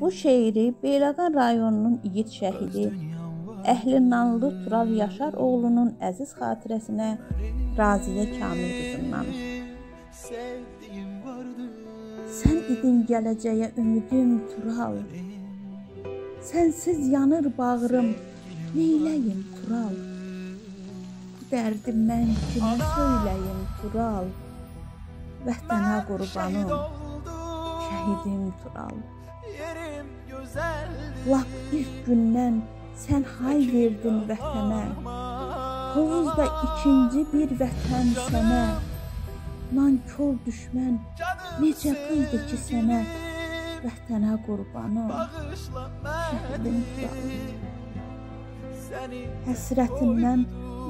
Bu şeiri Beyləqan rayonunun igid şəhidi Əhlinanlı Tural Yaşar oğlunun əziz xatirəsinə Raziyə Kamil qızından. Sən idin gələcəyə ümidim Tural. Sənsiz yanır bağrım, neyləyim Tural? Bu dərdi mən kimə söyləyim Tural? Vətənə qurbanım, şəhidim Tural. Lap ilk gündən sən hay verdin vətənə. Hovuzda ikinci bir vətən sənə. Nankor düşmən necə qıydı ki sənə vətənə qurbanım. Şəhidim Tural. Həsrətindən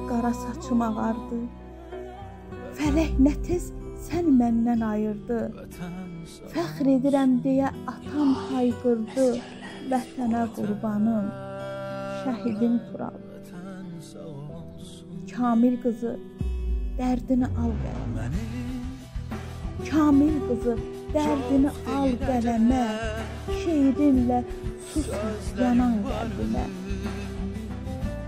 qara saçım ağardı. Fələk nə tez sən məndən ayırdı. Fəxr edirəm deyə atam hayqırdı. Vətənə qurbanım, şəhidim Tural. Kamil qızı dərdini al qələmə. Kamil qızı dərdini al qələmə. Şeirinlə sus yanan qəlbimə.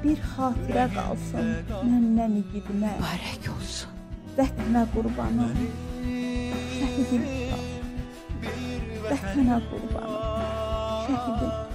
Bir xatirə qalsın məndən igidimə. Mübarək olsun. Vətənə qurbanım, şəhidim Tural. Vətənə qurbanım, şəhidim. Azerbaycan